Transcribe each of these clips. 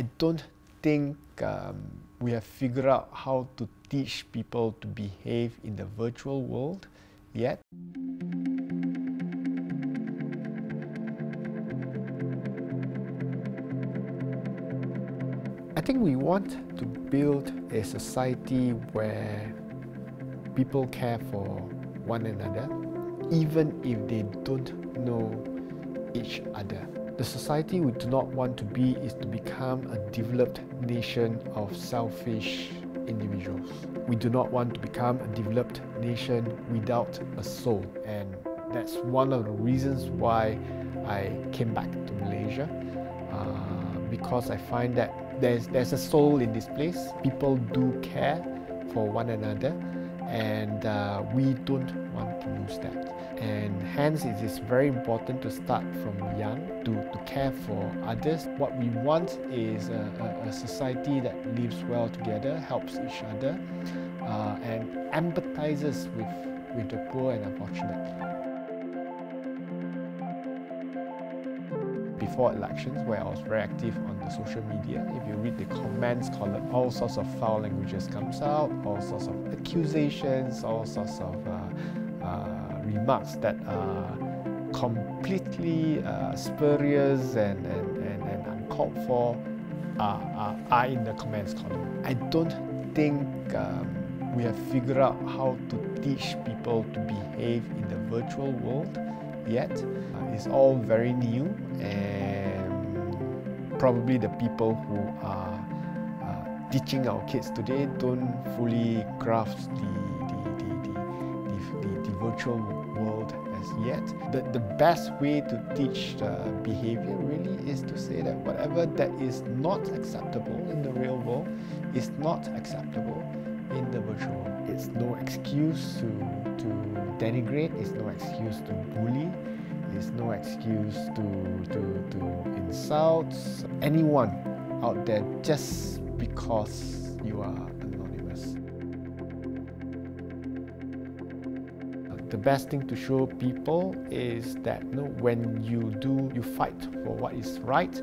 I don't think um, we have figured out how to teach people to behave in the virtual world yet. I think we want to build a society where people care for one another even if they don't know each other. The society we do not want to be is to become a developed nation of selfish individuals. We do not want to become a developed nation without a soul and that's one of the reasons why I came back to Malaysia uh, because I find that there's, there's a soul in this place. People do care for one another and uh, we don't want to lose that. And hence it is very important to start from young to, to care for others. What we want is a, a, a society that lives well together, helps each other, uh, and empathizes with, with the poor and unfortunate. Before elections where I was very active on the social media. If you read the comments column, all sorts of foul languages comes out, all sorts of accusations, all sorts of uh, uh, remarks that are completely uh, spurious and, and, and, and, uncalled for are, are, in the comments column. I don't think um, we have figured out how to teach people to behave in the virtual world yet. Uh, it's all very new and probably the people who are uh, teaching our kids today don't fully grasp the, the, the, the, the, virtual world as yet. The, the best way to teach behavior really is to say that whatever that is not acceptable in the real world is not acceptable in the virtual world. It's no excuse to, to denigrate, it's no excuse to bully, no excuse to, to, to insult anyone out there just because you are anonymous. The best thing to show people is that you know, when you do, you fight for what is right,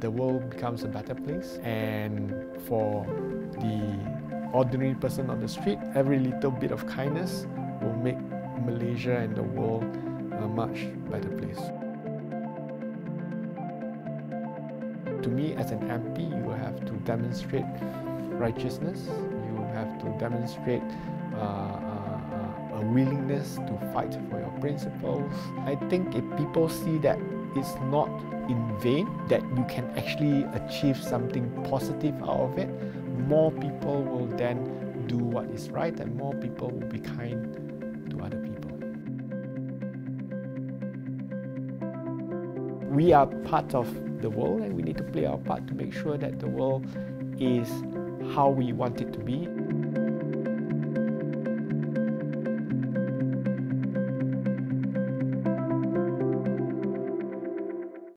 the world becomes a better place. And for the ordinary person on the street, every little bit of kindness will make Malaysia and the world a much better place. To me, as an MP, you have to demonstrate righteousness, you have to demonstrate uh, uh, a willingness to fight for your principles. I think if people see that it's not in vain, that you can actually achieve something positive out of it, more people will then do what is right and more people will be kind we are part of the world and we need to play our part to make sure that the world is how we want it to be.